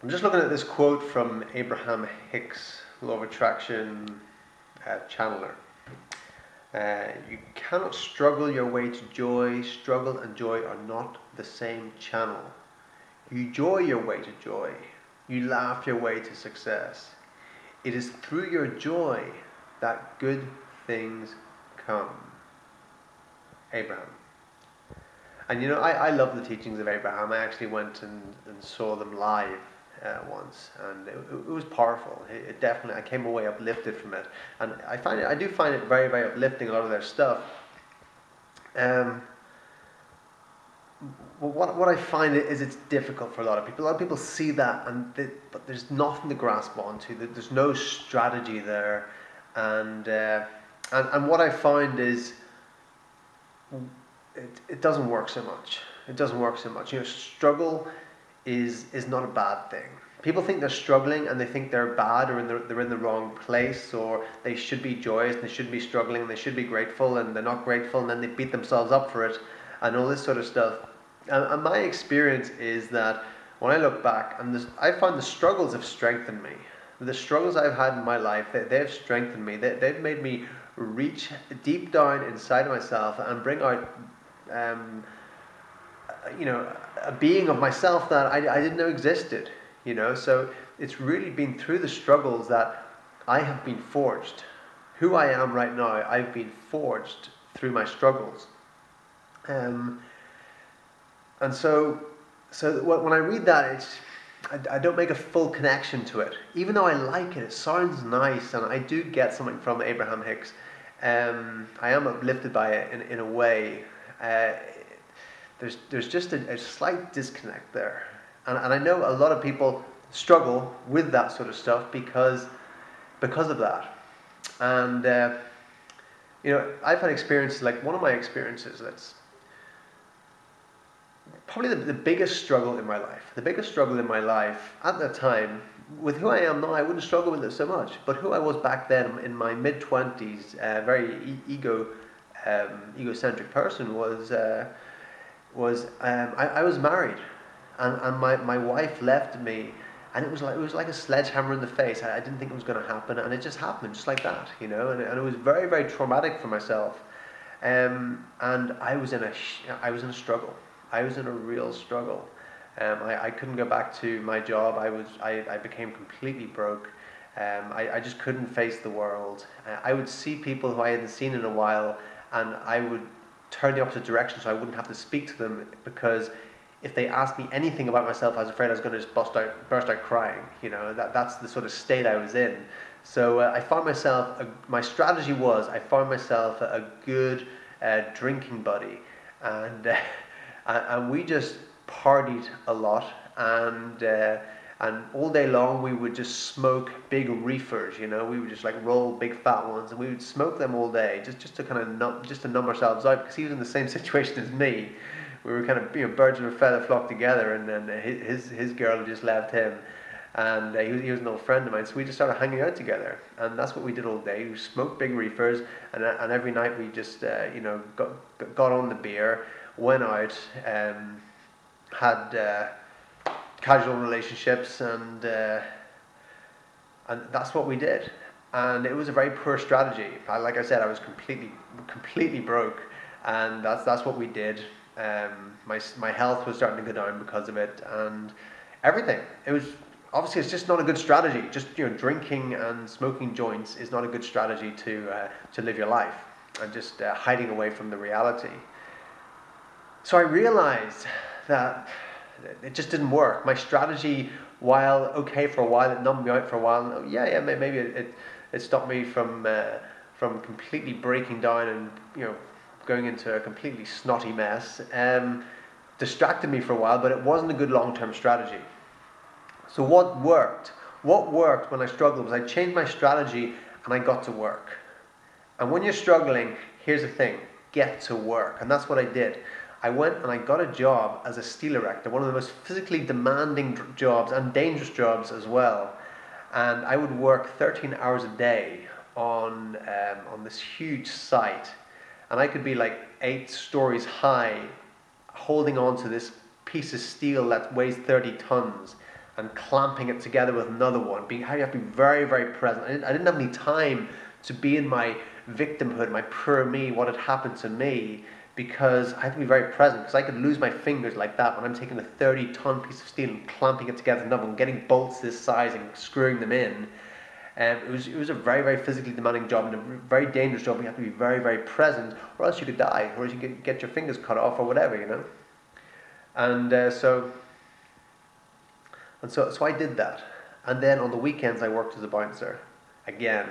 I'm just looking at this quote from Abraham Hicks, Law of Attraction uh, channeler. Uh, you cannot struggle your way to joy. Struggle and joy are not the same channel. You joy your way to joy. You laugh your way to success. It is through your joy that good things come. Abraham. And you know, I, I love the teachings of Abraham. I actually went and, and saw them live uh, once, and it, it, was powerful. It, it, definitely, I came away uplifted from it, and I find it, I do find it very, very uplifting. A lot of their stuff. Um, what, what I find is it's difficult for a lot of people. A lot of people see that, and they, but there's nothing to grasp onto. There's no strategy there, and uh, and and what I find is it, it doesn't work so much. It doesn't work so much. You know, struggle is is not a bad thing. People think they're struggling and they think they're bad or in the, they're in the wrong place or they should be joyous and they shouldn't be struggling and they should be grateful and they're not grateful and then they beat themselves up for it and all this sort of stuff. And, and my experience is that when I look back, and this, I find the struggles have strengthened me. The struggles I've had in my life, they, they've strengthened me. They, they've made me reach deep down inside myself and bring out um, you know, a being of myself that I, I didn't know existed, you know. So it's really been through the struggles that I have been forged. Who I am right now, I've been forged through my struggles. Um, and so, so when I read that, it's, I, I, don't make a full connection to it. Even though I like it, it sounds nice, and I do get something from Abraham Hicks. Um, I am uplifted by it in, in a way. Uh, there's, there's just a, a slight disconnect there. And, and I know a lot of people struggle with that sort of stuff because, because of that. And, uh, you know, I've had experiences, like one of my experiences that's probably the, the biggest struggle in my life. The biggest struggle in my life at that time, with who I am now, I wouldn't struggle with it so much. But who I was back then in my mid 20s, uh, very e- ego, um, egocentric person, was. Uh, was um, I, I was married, and, and my, my wife left me, and it was like it was like a sledgehammer in the face. I, I didn't think it was going to happen, and it just happened, just like that, you know. And, and it was very very traumatic for myself, um, and I was in a I was in a struggle. I was in a real struggle. Um, I, I couldn't go back to my job. I was I, I became completely broke. Um, I, I just couldn't face the world. Uh, I would see people who I hadn't seen in a while, and I would turn the opposite direction so I wouldn't have to speak to them because if they asked me anything about myself, I was afraid I was going to just bust out, burst out crying. You know, that, that's the sort of state I was in. So uh, I found myself, a, my strategy was I found myself a, a good uh, drinking buddy. And, uh, and we just partied a lot. And uh, and all day long we would just smoke big reefers you know? We would just like roll big fat ones and we would smoke them all day just just to kind of numb, just to numb ourselves out because he was in the same situation as me. We were kind of you know birds of a feather flock together and then his his girl just left him. And uh, he, was, he was an old friend of mine so we just started hanging out together. And that's what we did all day. We smoked big reefers and, uh, and every night we just uh, you know got, got on the beer went out um, had uh, casual relationships, and uh, and that's what we did. And it was a very poor strategy. I, like I said, I was completely completely broke, and that's that's what we did. Um, my my health was starting to go down because of it, and everything. It was obviously it's just not a good strategy. Just you know, drinking and smoking joints is not a good strategy to uh, to live your life, and just uh, hiding away from the reality. So I realized that it just didn't work. My strategy, while okay for a while, it numbed me out for a while. Yeah, yeah, maybe it, it, it stopped me from uh, from completely breaking down and you know going into a completely snotty mess. Um, distracted me for a while, but it wasn't a good long term strategy. So what worked? What worked when I struggled was I changed my strategy and I got to work. And when you're struggling, here's the thing: get to work, and that's what I did. I went and I got a job as a steel erector, one of the most physically demanding jobs and dangerous jobs as well. And I would work 13 hours a day on, um, on this huge site. And I could be like eight stories high, holding on to this piece of steel that weighs 30 tons. and clamping it together with another one. Being you have to be very, very present. I didn't, I didn't have any time to be in my victimhood, my poor me, what had happened to me, because I had to be very present. Because I could lose my fingers like that when I'm taking a 30 ton piece of steel and clamping it together another one, getting bolts this size and screwing them in. Um, it was it was a very very physically demanding job and a very dangerous job. You have to be very very present, or else you could die, or else you could get your fingers cut off, or whatever, you know. And uh, so and so, so I did that. And then on the weekends, I worked as a bouncer. Again,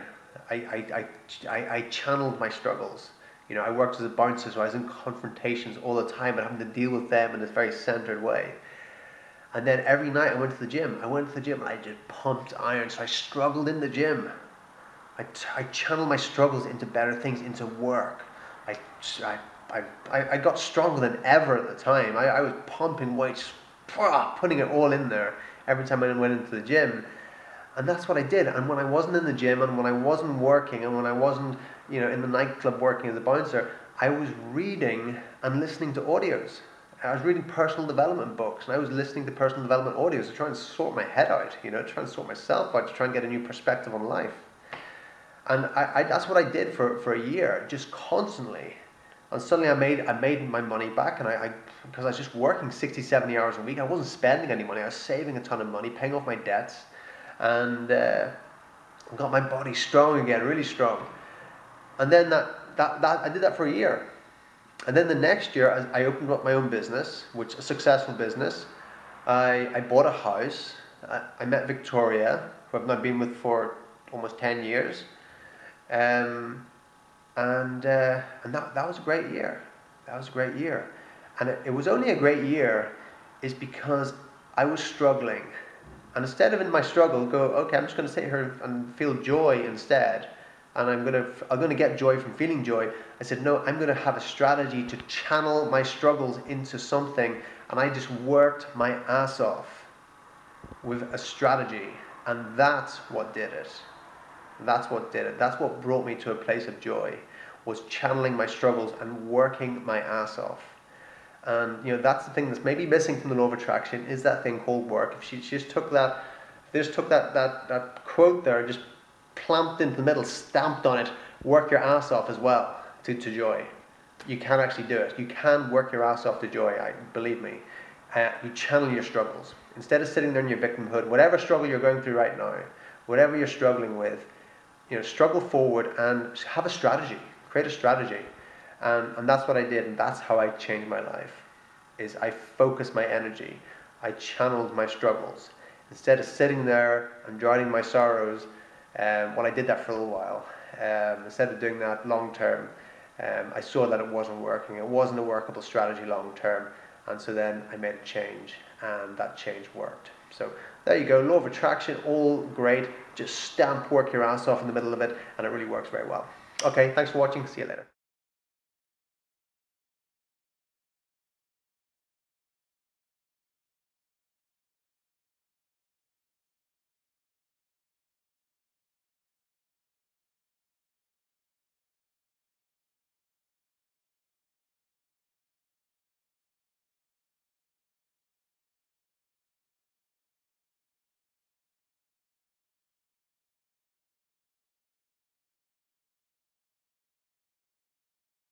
I, I, I, I, channeled my struggles. You know, I worked as a bouncer, so I was in confrontations all the time and having to deal with them in this very centered way. And then every night I went to the gym. I went to the gym and I just pumped iron. So I struggled in the gym. I, I channeled my struggles into better things, into work. I, I, I, I got stronger than ever at the time. I, I was pumping weights, putting it all in there every time I went into the gym. And that's what I did. And when I wasn't in the gym and when I wasn't working and when I wasn't, you know, in the nightclub working as a bouncer, I was reading and listening to audios. I was reading personal development books and I was listening to personal development audios to try and sort my head out, you know, try and sort myself out, to try and get a new perspective on life. And I, I, that's what I did for, for a year, just constantly and suddenly I made I made my money back and I, I because I was just working 60 70 hours a week I wasn't spending any money I was saving a ton of money paying off my debts and uh, got my body strong again really strong. And then that, that, that I did that for a year. And then the next year I, opened up my own business which a successful business I, I bought a house. I, I met Victoria who I've now been with for almost 10 years. Um, and uh, and that that was a great year. That was a great year, and it, it was only a great year, is because I was struggling, and instead of in my struggle go okay, I'm just going to sit here and feel joy instead, and I'm gonna I'm gonna get joy from feeling joy. I said no, I'm gonna have a strategy to channel my struggles into something, and I just worked my ass off with a strategy, and that's what did it. That's what did it. That's what brought me to a place of joy, was channeling my struggles and working my ass off. And you know that's the thing that's maybe missing from the law of attraction is that thing called work. If she, she just took that, they just took that, that, that quote there, just clamped into the middle, stamped on it, work your ass off as well to, to joy. You can actually do it. You can work your ass off to joy, I believe me. Uh, you channel your struggles. Instead of sitting there in your victimhood, whatever struggle you're going through right now, whatever you're struggling with, you know, struggle forward and have a strategy, create a strategy. And, and that's what I did, and that's how I changed my life. Is I focused my energy, I channeled my struggles. Instead of sitting there and drowning my sorrows, um, well, I did that for a little while. Um, instead of doing that long term, um, I saw that it wasn't working. It wasn't a workable strategy long term, and so then I made a change, and that change worked. So there you go, law of attraction, all great. Just stamp work your ass off in the middle of it, and it really works very well. Okay, thanks for watching. See you later.